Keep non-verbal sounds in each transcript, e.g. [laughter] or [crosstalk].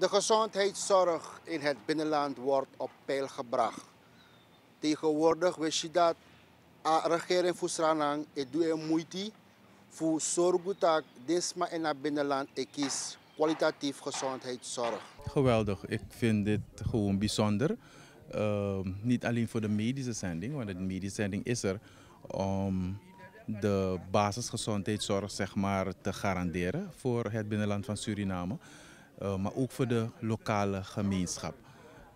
De gezondheidszorg in het binnenland wordt op peil gebracht. Tegenwoordig wist je dat de regering Fusranang doet moeite voor zorgen dat desma in het binnenland kies kwalitatief gezondheidszorg. Geweldig, ik vind dit gewoon bijzonder. Uh, niet alleen voor de medische zending, want de medische zending is er om de basisgezondheidszorg zeg maar, te garanderen voor het binnenland van Suriname. Uh, maar ook voor de lokale gemeenschap.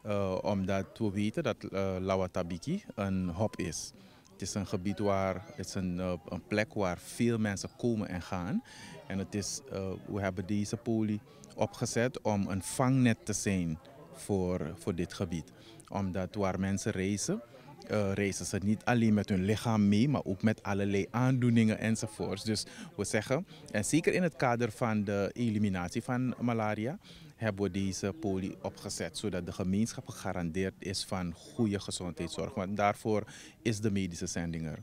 Uh, omdat we weten dat uh, Lawatabiki een hop is. Het is een gebied waar, het is een, een plek waar veel mensen komen en gaan. En het is, we hebben deze poli opgezet om een vangnet te zijn voor, voor dit gebied. Omdat waar mensen reizen, uh, reizen ze niet alleen met hun lichaam mee, maar ook met allerlei aandoeningen enzovoorts. Dus we zeggen, en zeker in het kader van de eliminatie van malaria, hebben we deze poli opgezet, zodat de gemeenschap gegarandeerd is van goede gezondheidszorg. Want daarvoor is de medische zending er.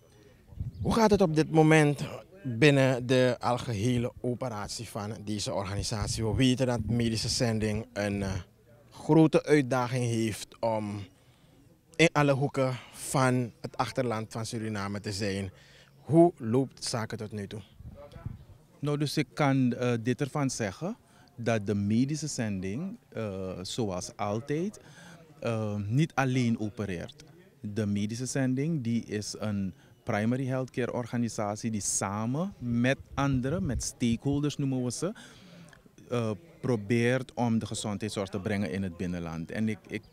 Hoe gaat het op dit moment binnen de algehele operatie van deze organisatie? We weten dat medische zending een uh, grote uitdaging heeft om in alle hoeken van het achterland van Suriname te zijn. Hoe loopt zaken tot nu toe? Nou, dus ik kan uh, dit ervan zeggen dat de medische zending, uh, zoals altijd, uh, niet alleen opereert. De medische zending die is een primary healthcare organisatie die samen met anderen, met stakeholders noemen we ze, probeert om de gezondheidszorg te brengen in het binnenland. En ik, ik,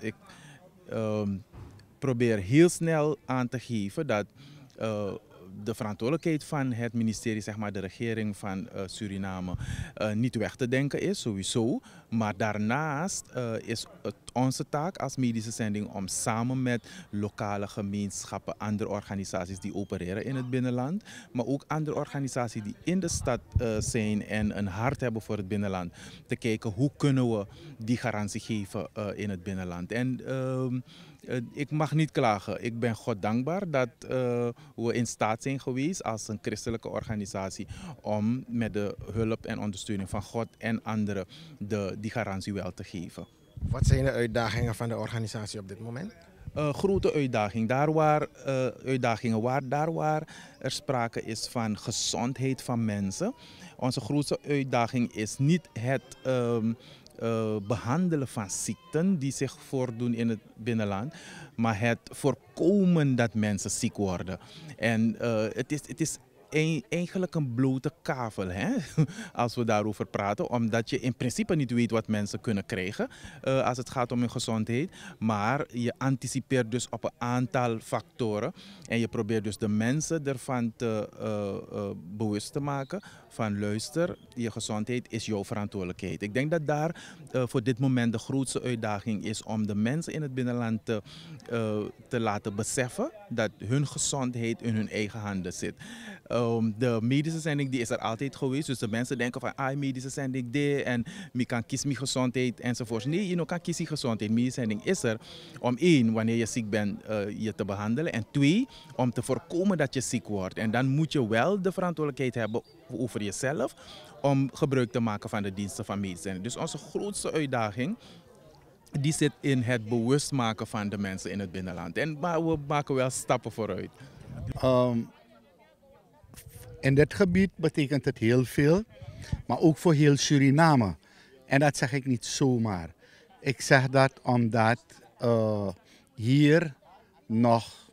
ik um, probeer heel snel aan te geven dat uh, de verantwoordelijkheid van het ministerie, zeg maar de regering van uh, Suriname, uh, niet weg te denken is, sowieso. Maar daarnaast is het onze taak als medische zending om samen met lokale gemeenschappen, andere organisaties die opereren in het binnenland, maar ook andere organisaties die in de stad zijn en een hart hebben voor het binnenland, te kijken hoe kunnen we die garantie geven in het binnenland. En ehm, ik mag niet klagen. Ik ben God dankbaar dat we in staat zijn geweest als een christelijke organisatie om met de hulp en ondersteuning van God en anderen de, die garantie wel te geven. Wat zijn de uitdagingen van de organisatie op dit moment? Uh, grote uitdaging. Daar waar, uh, uitdagingen waar, daar waar er sprake is van gezondheid van mensen. Onze grootste uitdaging is niet het um, uh, behandelen van ziekten die zich voordoen in het binnenland, maar het voorkomen dat mensen ziek worden. En uh, het, is, het is eigenlijk een blote kavel, hè? [laughs] als we daarover praten. Omdat je in principe niet weet wat mensen kunnen krijgen uh, als het gaat om hun gezondheid. Maar je anticipeert dus op een aantal factoren. En je probeert dus de mensen ervan te, uh, uh, bewust te maken van luister, je gezondheid is jouw verantwoordelijkheid. Ik denk dat daar voor dit moment de grootste uitdaging is om de mensen in het binnenland te, te laten beseffen dat hun gezondheid in hun eigen handen zit. Um, de medische zending die is er altijd geweest. Dus de mensen denken van, ah, medische zending dit en ik kan kiezen mijn gezondheid enzovoort. Nee, je kan kiezen gezondheid. Medische zending is er om één, wanneer je ziek bent, uh, je te behandelen. En twee, om te voorkomen dat je ziek wordt. En dan moet je wel de verantwoordelijkheid hebben over jezelf om gebruik te maken van de diensten van medische zending. Dus onze grootste uitdaging die zit in het bewust maken van de mensen in het binnenland. En we maken wel stappen vooruit. Um, in dit gebied betekent het heel veel, maar ook voor heel Suriname. En dat zeg ik niet zomaar. Ik zeg dat omdat uh, hier nog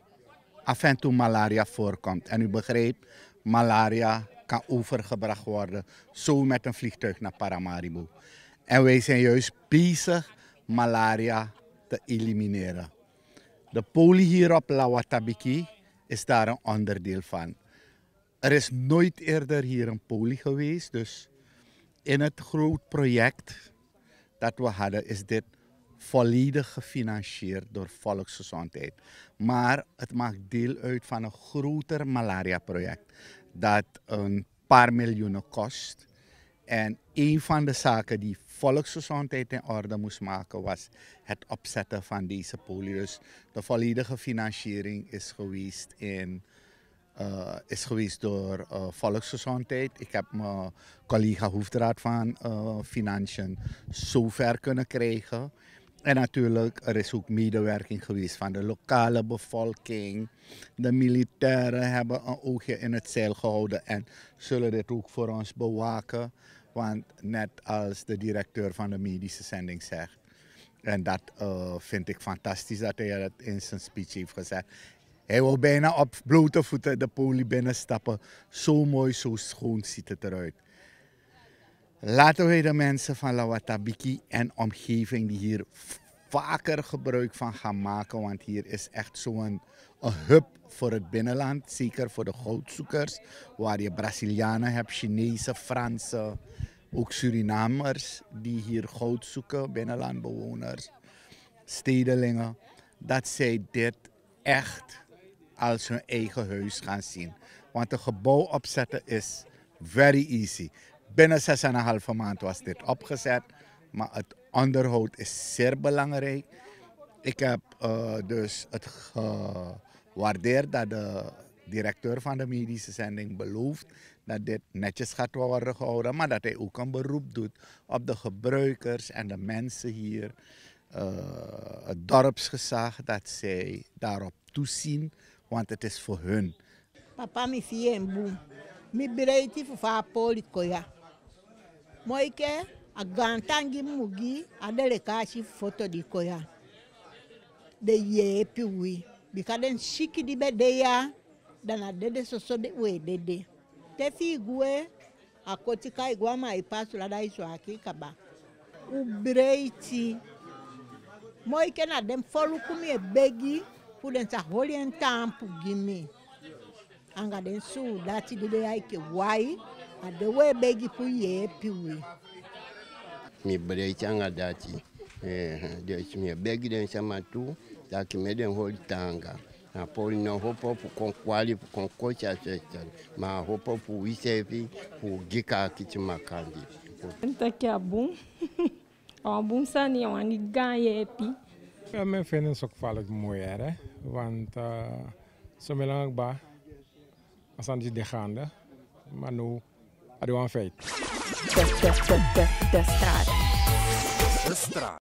af en toe malaria voorkomt. En u begrijpt, malaria kan overgebracht worden zo met een vliegtuig naar Paramaribo. En wij zijn juist bezig malaria te elimineren. De poli hier op Lawatabiki is daar een onderdeel van. Er is nooit eerder hier een poli geweest, dus in het groot project dat we hadden is dit volledig gefinancierd door Volksgezondheid. Maar het maakt deel uit van een groter malaria-project dat een paar miljoenen kost. En een van de zaken die volksgezondheid in orde moest maken was het opzetten van deze poli. Dus de volledige financiering is geweest in uh, is geweest door uh, volksgezondheid. Ik heb mijn collega hoofdraad van uh, Financiën zover kunnen krijgen. En natuurlijk, er is ook medewerking geweest van de lokale bevolking. De militairen hebben een oogje in het zeil gehouden en zullen dit ook voor ons bewaken. Want net als de directeur van de medische zending zegt, en dat vind ik fantastisch dat hij dat in zijn speech heeft gezegd. Hij wil bijna op blote voeten de poli binnenstappen. Zo mooi, zo schoon ziet het eruit. Laten wij de mensen van Lawatabiki en omgeving die hier vaker gebruik van gaan maken. Want hier is echt zo'n een hub voor het binnenland. Zeker voor de goudzoekers. Waar je Brazilianen hebt, Chinese, Fransen. Ook Surinamers die hier goud zoeken, binnenlandbewoners, stedelingen. Dat zij dit echt als hun eigen huis gaan zien. Want een gebouw opzetten is very easy. Binnen 6,5 maand was dit opgezet. Maar het onderhoud is zeer belangrijk. Ik heb uh, dus het gewaardeerd dat de directeur van de medische zending belooft dat dit netjes gaat worden gehouden, maar dat hij ook een beroep doet op de gebruikers en de mensen hier, uh, het dorpsgezag, dat zij daarop toezien, want het is voor hun. Papa mi fi en boom. Mi bireiti fu fa poli koya. Moike agantangi mugi adele kashi foto di koya. De ye pi wi. Bikaden shiki di bede ya dan adede soso de we dede. Tefi igwe akotika igwa ma ipasu lada isu hakika ba. Ubreiti. Moike na dem folukumi e begi. pudenta holien tampu gimi. Anga den su dati dide aike wai a de adewe begi pu ye piwi mi bere changa dati eh de mi begi den sama tu taki me den holi tanga. Na poli no hopo pu konkwali pu konkocha checha ma hopo pu wisevi pu gika kichima kandi. Ntakia bum [laughs] awabum sani awani gan ye pi Ja, men vinden het ook vallig mooi hè, want uh, zo belangrijk ba, als aan die de gaande, maar nu, een feit. Da estrada. De straat.